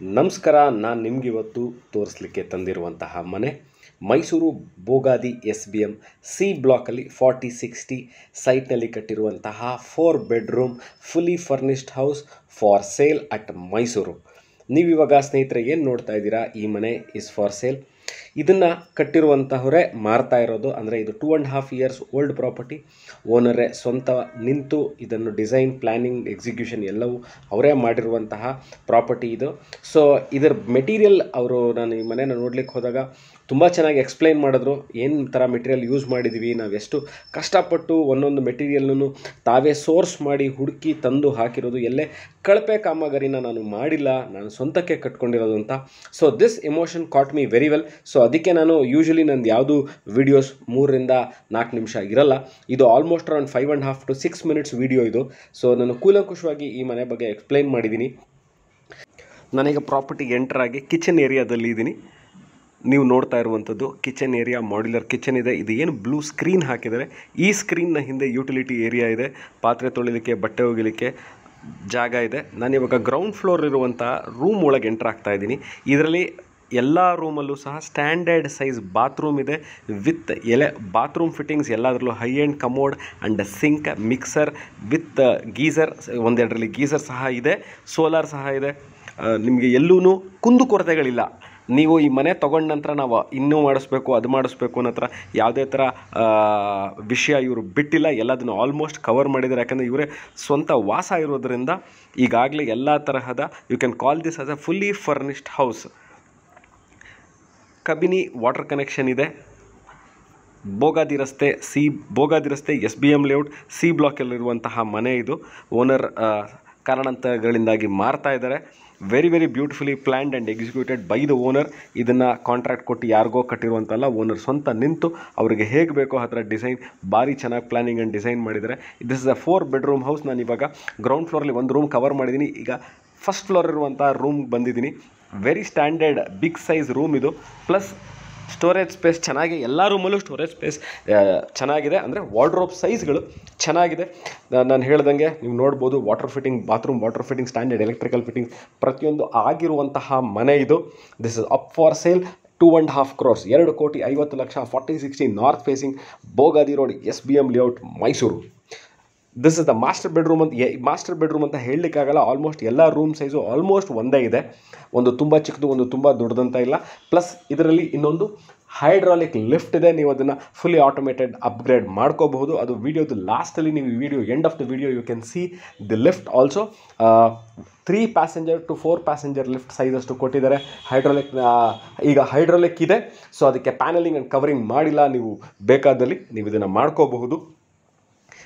ನಮಸ್ಕಾರ, ನಾನು ನಿಮಗಿವತ್ತು ತೋರಿಸ್ಲಿಕ್ಕೆ ತಂದಿರುವಂತಹ ಮನೆ Mysuru Bogadi S B M C ಬ್ಲಾಕಲ್ಲಿ forty sixty ಸೈಟ್ನಲ್ಲಿ ಕಟ್ಟಿರುವಂತಹ four bedroom fully furnished house for sale at Mysuru ನೀವಿವಾಗ ಸ್ನೇಹಿತರೆ ಏನು ನೋಡ್ತಾ ಇದ್ದೀರಾ? ಈ ಮನೆ ಇಸ್ ಫಾರ್ ಸೇಲ್ ಇದನ್ನು ಕಟ್ಟಿರುವಂತಹವರೇ ಮಾರ್ತಾ ಇರೋದು. ಅಂದರೆ ಇದು two and half years old property ಓನರೇ ಸ್ವಂತ ನಿಂತು ಇದನ್ನು ಡಿಸೈನ್ ಪ್ಲ್ಯಾನಿಂಗ್ ಎಕ್ಸಿಕ್ಯೂಷನ್ ಎಲ್ಲವೂ ಅವರೇ ಮಾಡಿರುವಂತಹ ಪ್ರಾಪರ್ಟಿ ಇದು. ಸೊ ಇದರ ಮೆಟೀರಿಯಲ್ ಅವರು ನಾನು ಈ ಮನೆಯನ್ನು ನೋಡಲಿಕ್ಕೆ ಹೋದಾಗ ತುಂಬ ಚೆನ್ನಾಗಿ ಎಕ್ಸ್ಪ್ಲೈನ್ ಮಾಡಿದ್ರು. ಏನು ಥರ ಮೆಟೀರಿಯಲ್ ಯೂಸ್ ಮಾಡಿದ್ದೀವಿ ನಾವು ಎಷ್ಟು ಕಷ್ಟಪಟ್ಟು ಒಂದೊಂದು ಮೆಟೀರಿಯಲ್ನೂ ತಾವೇ ಸೋರ್ಸ್ ಮಾಡಿ ಹುಡುಕಿ ತಂದು ಹಾಕಿರೋದು ಎಲ್ಲೇ ಕಳಪೆ ಕಾಮಗಾರಿನ ನಾನು ಮಾಡಿಲ್ಲ, ನಾನು ಸ್ವಂತಕ್ಕೆ ಕಟ್ಕೊಂಡಿರೋದು ಅಂತ. So this emotion caught me very well so ಅದಕ್ಕೆ ನಾನು ಯೂಶ್ವಲಿ ನಂದು ಯಾವುದು ವೀಡಿಯೋಸ್ ಮೂರರಿಂದ ನಾಲ್ಕು ನಿಮಿಷ ಇರಲ್ಲ ಇದು almost around five and half to six minutes video ಇದು. ಸೊ ನಾನು ಕೂಲಂಕುಷವಾಗಿ ಈ ಮನೆ ಬಗ್ಗೆ ಎಕ್ಸ್ಪ್ಲೈನ್ ಮಾಡಿದ್ದೀನಿ ನಾನೀಗ ಪ್ರಾಪರ್ಟಿ ಆಗಿ ಕಿಚನ್ ಏರಿಯಾದಲ್ಲಿ ಇದ್ದೀನಿ. ನೀವು ನೋಡ್ತಾ ಇರುವಂಥದ್ದು ಕಿಚನ್ ಏರಿಯಾ ಮಾಡ್ಯುಲರ್ ಕಿಚನ್ ಇದೆ. ಇದು ಏನು ಬ್ಲೂ ಸ್ಕ್ರೀನ್ ಹಾಕಿದ್ದಾರೆ ಈ ಸ್ಕ್ರೀನ್ನ ಹಿಂದೆ ಯೂಟಿಲಿಟಿ ಏರಿಯಾ ಇದೆ. ಪಾತ್ರೆ ತೊಳಿಲಿಕ್ಕೆ, ಬಟ್ಟೆ ಒಗಿಲಿಕ್ಕೆ ಜಾಗ ಇದೆ. ನಾನು ಇವಾಗ ಗ್ರೌಂಡ್ ಫ್ಲೋರ್ ಇರುವಂಥ ರೂಮ್ ಒಳಗೆ ಎಂಟ್ರ್ ಆಗ್ತಾ ಇದ್ದೀನಿ. ಇದರಲ್ಲಿ ಎಲ್ಲ ರೂಮಲ್ಲೂ ಸಹ ಸ್ಟ್ಯಾಂಡರ್ಡ್ ಸೈಜ್ ಬಾತ್ರೂಮ್ ಇದೆ. ವಿತ್ ಎಲೆ ಬಾತ್ರೂಮ್ ಫಿಟ್ಟಿಂಗ್ಸ್ ಎಲ್ಲದರಲ್ಲೂ high end commode and sink mixer with geyser ಒಂದೆರಡರಲ್ಲಿ geyser ಸಹ ಇದೆ ಸೋಲಾರ್ ಸಹ ಇದೆ. ನಿಮಗೆ ಎಲ್ಲೂ ಕುಂದು ಕೊರತೆಗಳಿಲ್ಲ. ನೀವು ಈ ಮನೆ ತೊಗೊಂಡ ನಂತರ ನಾವು ಇನ್ನೂ ಮಾಡಿಸ್ಬೇಕು, ಅದು ಮಾಡಿಸ್ಬೇಕು ಅನ್ನೋ ಥರ ಯಾವುದೇ ಥರ ವಿಷಯ ಇವರು ಬಿಟ್ಟಿಲ್ಲ. ಎಲ್ಲದನ್ನು ಆಲ್ಮೋಸ್ಟ್ ಕವರ್ ಮಾಡಿದ್ದಾರೆ. ಯಾಕಂದರೆ ಇವರೇ ಸ್ವಂತ ವಾಸ ಇರೋದರಿಂದ ಈಗಾಗಲೇ ಎಲ್ಲ ತರಹದ you can call this as a fully furnished house Kabini water connection ಇದೆ. ಬೋಗಾದಿ ರಸ್ತೆ ಸಿ ಬೋಗಾದಿ ರಸ್ತೆ S B M layout C ಬ್ಲಾಕಲ್ಲಿರುವಂತಹ ಮನೆ ಇದು. ಓನರ್ ಕಾರಣಾಂತರಗಳಿಂದಾಗಿ ಮಾರ್ತಾ ಇದ್ದಾರೆ. Very very beautifully planned and executed by the owner ಇದನ್ನು ಕಾಂಟ್ರಾಕ್ಟ್ ಕೊಟ್ಟು ಯಾರಿಗೋ ಕಟ್ಟಿರುವಂತಲ್ಲ ಓನರ್ ಸ್ವಂತ ನಿಂತು ಅವರಿಗೆ ಹೇಗೆ ಬೇಕೋ ಆ ಥರ ಡಿಸೈನ್ ಭಾರಿ ಚೆನ್ನಾಗಿ ಪ್ಲಾನಿಂಗ್ ಆ್ಯಂಡ್ ಡಿಸೈನ್ ಮಾಡಿದ್ದಾರೆ. This is a four bedroom house ನಾನು ಇವಾಗ ಗ್ರೌಂಡ್ ಫ್ಲೋರಲ್ಲಿ ಒಂದು ರೂಮ್ ಕವರ್ ಮಾಡಿದ್ದೀನಿ ಈಗ ಫಸ್ಟ್ ಫ್ಲೋರ್ ಇರುವಂಥ ರೂಮ್ಗೆ ಬಂದಿದ್ದೀನಿ very standard big size room ಇದು. ಪ್ಲಸ್ ಸ್ಟೋರೇಜ್ ಸ್ಪೇಸ್ ಚೆನ್ನಾಗಿ ಎಲ್ಲ ರೂಮಲ್ಲೂ ಸ್ಟೋರೇಜ್ ಸ್ಪೇಸ್ ಚೆನ್ನಾಗಿದೆ. ಅಂದರೆ ವಾರ್ಡ್ರೋಬ್ ಸೈಜ್ಗಳು ಚೆನ್ನಾಗಿದೆ. ನಾನು ಹೇಳ್ದಂಗೆ ನೀವು ನೋಡ್ಬೋದು water fitting bathroom water fitting standard electrical fitting ಪ್ರತಿಯೊಂದು ಆಗಿರುವಂತಹ ಮನೆ ಇದು. This is up for sale two and half crores ಎರಡು ಕೋಟಿ ಐವತ್ತು lakh forty sixty north facing Bogadi road S B M layout Mysuru this is the master bedroom ಅಂತ master bedroom ಅಂತ ಹೇಳಲಿಕ್ಕಾಗಲ್ಲ. ಆಲ್ಮೋಸ್ಟ್ ಎಲ್ಲ ರೂಮ್ ಸೈಜು ಆಲ್ಮೋಸ್ಟ್ ಒಂದೇ ಇದೆ. ಒಂದು ತುಂಬ ಚಿಕ್ಕದು, ಒಂದು ತುಂಬ ದೊಡ್ಡದಂತ ಇಲ್ಲ. ಪ್ಲಸ್ ಇದರಲ್ಲಿ ಇನ್ನೊಂದು ಹೈಡ್ರಾಲಿಕ್ ಲಿಫ್ಟ್ ಇದೆ. ನೀವು ಅದನ್ನು ಫುಲ್ಲಿ ಆಟೋಮೇಟೆಡ್ ಅಪ್ಗ್ರೇಡ್ ಮಾಡ್ಕೋಬಹುದು. ಅದು ವಿಡಿಯೋದು ಲಾಸ್ಟಲ್ಲಿ ನೀವು video end of the video you can see the lift also three passenger to four passenger lift ಅಷ್ಟು ಕೊಟ್ಟಿದ್ದಾರೆ. ಹೈಡ್ರಾಲಿಕ್ ಈಗ ಹೈಡ್ರಾಲಿಕ್ ಇದೆ. ಸೊ ಅದಕ್ಕೆ ಪ್ಯಾನಲಿಂಗ್ ಆ್ಯಂಡ್ ಕವರಿಂಗ್ ಮಾಡಿಲ್ಲ. ನೀವು ಬೇಕಾದಲ್ಲಿ ನೀವು ಇದನ್ನು ಮಾಡ್ಕೋಬಹುದು.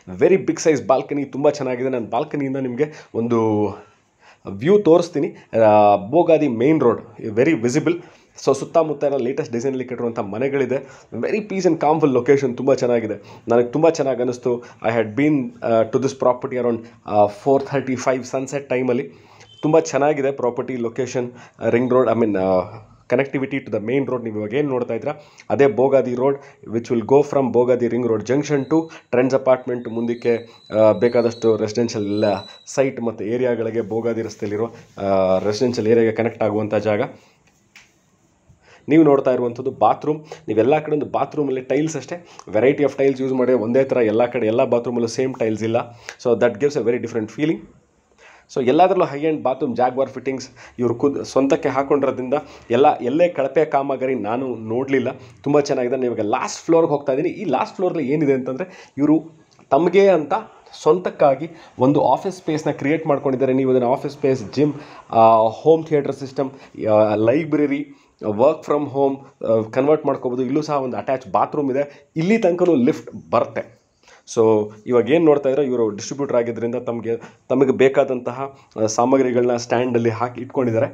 ವೆರಿ ಬಿಗ್ ಸೈಜ್ ಬಾಲ್ಕನಿ ತುಂಬ ಚೆನ್ನಾಗಿದೆ. ನಾನು ಬಾಲ್ಕನಿಯಿಂದ ನಿಮಗೆ ಒಂದು ವ್ಯೂ ತೋರಿಸ್ತೀನಿ. Bogadi main road very visible so ಸುತ್ತಮುತ್ತ ಎಲ್ಲ ಲೇಟೆಸ್ಟ್ ಡಿಸೈನಲ್ಲಿ ಕಟ್ಟಿರುವಂಥ ಮನೆಗಳಿದೆ. Very peace and calmful location ತುಂಬ ಚೆನ್ನಾಗಿದೆ. ನನಗೆ ತುಂಬ ಚೆನ್ನಾಗಿ ಅನ್ನಿಸ್ತು I had been to this property around four thirty five sunset ಟೈಮಲ್ಲಿ ತುಂಬ ಚೆನ್ನಾಗಿದೆ property location ring road I mean connectivity to the main road ನೀವು ಇವಾಗ ಏನು ನೋಡ್ತಾ ಇದ್ದೀರಾ? ಅದೇ Bogadi road which will go from Bogadi ring road junction to Trends apartment ಮುಂದಕ್ಕೆ ಬೇಕಾದಷ್ಟು ರೆಸಿಡೆನ್ಷಿಯಲ್ ಎಲ್ಲ ಸೈಟ್ ಮತ್ತು ಏರಿಯಾಗಳಿಗೆ ಬೋಗಾದಿ ರಸ್ತೆಯಲ್ಲಿರೋ ರೆಸಿಡೆನ್ಷಿಯಲ್ ಏರಿಯಾಗೆ ಕನೆಕ್ಟ್ ಆಗುವಂಥ ಜಾಗ. ನೀವು ನೋಡ್ತಾ ಇರುವಂಥದ್ದು ಬಾತ್ರೂಮ್ ನೀವೆಲ್ಲ ಕಡೆ ಒಂದು ಬಾತ್ರೂಮಲ್ಲಿ ಟೈಲ್ಸ್ ಅಷ್ಟೇ. ವೆರೈಟಿ ಆಫ್ ಟೈಲ್ಸ್ ಯೂಸ್ ಮಾಡಿ, ಒಂದೇ ಥರ ಎಲ್ಲ ಕಡೆ ಎಲ್ಲ ಬಾತ್ರೂಮಲ್ಲೂ ಸೇಮ್ ಟೈಲ್ಸ್ ಇಲ್ಲ. So that gives a very different feeling so ಎಲ್ಲದರಲ್ಲೂ high end bathroom Jaguar fittings ಇವರು ಖುದ್ ಸ್ವಂತಕ್ಕೆ ಹಾಕೊಂಡಿರೋದ್ರಿಂದ ಎಲ್ಲ, ಎಲ್ಲೇ ಕಳಪೆ ಕಾಮಗಾರಿ ನಾನು ನೋಡಲಿಲ್ಲ. ತುಂಬ ಚೆನ್ನಾಗಿದೆ. ನಾನು ಇವಾಗ ಲಾಸ್ಟ್ ಫ್ಲೋರ್ಗೆ ಹೋಗ್ತಾ ಇದ್ದೀನಿ. ಈ ಲಾಸ್ಟ್ ಫ್ಲೋರಲ್ಲಿ ಏನಿದೆ ಅಂತಂದರೆ ಇವರು ತಮಗೆ ಅಂತ ಸ್ವಂತಕ್ಕಾಗಿ ಒಂದು ಆಫೀಸ್ ಸ್ಪೇಸ್ನ ಕ್ರಿಯೇಟ್ ಮಾಡ್ಕೊಂಡಿದ್ದಾರೆ. ನೀವು ಅದನ್ನು office space gym home theatre system library work from home convert ಮಾಡ್ಕೋಬೋದು. ಇಲ್ಲೂ ಸಹ ಒಂದು ಅಟ್ಯಾಚ್ ಬಾತ್ರೂಮ್ ಇದೆ. ಇಲ್ಲಿ ತನಕನೂ ಲಿಫ್ಟ್ ಬರುತ್ತೆ. ಸೊ ಇವಾಗ ಏನು ನೋಡ್ತಾ ಇದ್ರೆ ಇವರು ಡಿಸ್ಟ್ರಿಬ್ಯೂಟರ್ ಆಗಿದ್ದರಿಂದ ತಮಗೆ ತಮಗೆ ಬೇಕಾದಂತಹ ಸಾಮಗ್ರಿಗಳನ್ನ ಸ್ಟ್ಯಾಂಡಲ್ಲಿ ಹಾಕಿ ಇಟ್ಕೊಂಡಿದ್ದಾರೆ.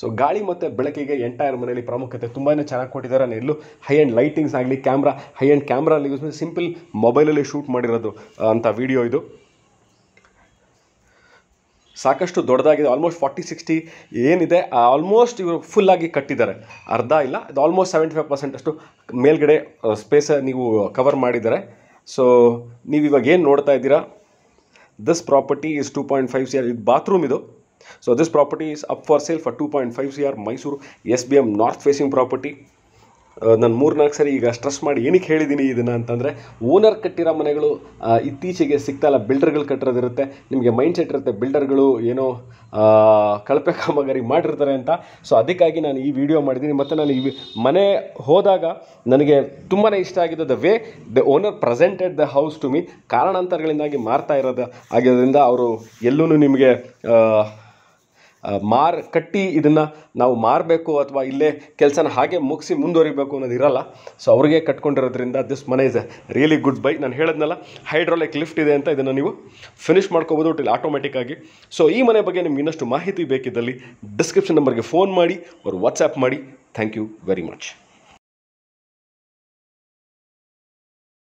ಸೊ ಗಾಳಿ ಮತ್ತು ಬೆಳಕಿಗೆ ಎಂಟೈರ್ ಮನೆಯಲ್ಲಿ ಪ್ರಾಮುಖ್ಯತೆ ತುಂಬಾ ಚೆನ್ನಾಗಿ ಕೊಟ್ಟಿದ್ದಾರೆ. ನಾನು ಎಲ್ಲೂ ಹೈ ಆ್ಯಂಡ್ ಲೈಟಿಂಗ್ಸ್ ಆಗಲಿ ಕ್ಯಾಮ್ರಾ ಹೈ ಆ್ಯಂಡ್ ಕ್ಯಾಮ್ರಲ್ಲಿ ಯೂಸ್ ಮಾಡಿ ಸಿಂಪಲ್ ಮೊಬೈಲಲ್ಲಿ ಶೂಟ್ ಮಾಡಿರೋದು ಅಂತ ವಿಡಿಯೋ ಇದು. ಸಾಕಷ್ಟು ದೊಡ್ಡದಾಗಿದೆ ಆಲ್ಮೋಸ್ಟ್ ಫಾರ್ಟಿ ಸಿಕ್ಸ್ಟಿ ಏನಿದೆ ಆಲ್ಮೋಸ್ಟ್ ಇವರು ಫುಲ್ಲಾಗಿ ಕಟ್ಟಿದ್ದಾರೆ. ಅರ್ಧ ಇಲ್ಲ, ಇದು ಆಲ್ಮೋಸ್ಟ್ ಸೆವೆಂಟಿ ಫೈವ್ ಪರ್ಸೆಂಟ್ ಅಷ್ಟು ಮೇಲ್ಗಡೆ ಸ್ಪೇಸ ನೀವು ಕವರ್ ಮಾಡಿದ್ದಾರೆ. ಸೊ ನೀವು ಇವಾಗ ಏನು ನೋಡ್ತಾ ಇದ್ದೀರಾ? This property is two point five C R ಇದು ಬಾತ್ರೂಮ್ ಇದು. So this property is up for sale for two point five C R Mysuru S B M north facing property ನಾನು ಮೂರ್ನಾಲ್ಕು ಸರಿ ಈಗ ಸ್ಟ್ರೆಸ್ ಮಾಡಿ ಏನಕ್ಕೆ ಹೇಳಿದ್ದೀನಿ ಇದನ್ನು ಅಂತಂದರೆ ಓನರ್ ಕಟ್ಟಿರೋ ಮನೆಗಳು ಇತ್ತೀಚೆಗೆ ಸಿಗ್ತಾ ಇಲ್ಲ ಬಿಲ್ಡರ್ಗಳು ಕಟ್ಟಿರೋದಿರುತ್ತೆ, ನಿಮಗೆ ಮೈಂಡ್ ಸೆಟ್ ಇರುತ್ತೆ ಬಿಲ್ಡರ್ಗಳು ಏನೋ ಕಳಪೆ ಕಾಮಗಾರಿ ಮಾಡಿರ್ತಾರೆ ಅಂತ. ಸೊ ಅದಕ್ಕಾಗಿ ನಾನು ಈ ವಿಡಿಯೋ ಮಾಡಿದ್ದೀನಿ ಮತ್ತು ನಾನು ಈ ಮನೆ ಹೋದಾಗ ನನಗೆ ತುಂಬಾ ಇಷ್ಟ ಆಗಿದ್ದು the way the owner presented the house to me ಕಾರಣಾಂತರಗಳಿಂದಾಗಿ ಮಾರ್ತಾ ಇರೋದು ಆಗಿರೋದ್ರಿಂದ ಅವರು ಎಲ್ಲೂ ನಿಮಗೆ ಮಾರ್ ಕಟ್ಟಿ ಇದನ್ನು ನಾವು ಮಾರಬೇಕು ಅಥವಾ ಇಲ್ಲೇ ಕೆಲಸನ ಹಾಗೆ ಮುಗಿಸಿ ಮುಂದುವರಿಬೇಕು ಅನ್ನೋದು ಇರಲ್ಲ. ಸೊ ಅವ್ರಿಗೆ ಕಟ್ಕೊಂಡಿರೋದ್ರಿಂದ ದಿಸ್ ಮನೆ ಇಸ್ ರಿಯಲಿ ಗುಡ್ ಬೈ ನಾನು ಹೇಳಿದ್ನಲ್ಲ ಹೈಡ್ರಾಲಿಕ್ ಲಿಫ್ಟ್ ಇದೆ ಅಂತ ಇದನ್ನು ನೀವು ಫಿನಿಶ್ ಮಾಡ್ಕೋಬೋದು ಇಲ್ಲಿ ಆಟೋಮೆಟಿಕ್ ಆಗಿ. ಸೊ ಈ ಮನೆ ಬಗ್ಗೆ ನಿಮ್ಗೆ ಇನ್ನಷ್ಟು ಮಾಹಿತಿ ಬೇಕಿದ್ದಲ್ಲಿ ಡಿಸ್ಕ್ರಿಪ್ಷನ್ ನಂಬರ್ಗೆ ಫೋನ್ ಮಾಡಿ ಅವ್ರು ವಾಟ್ಸ್ಆ್ಯಪ್ ಮಾಡಿ. Thank you very much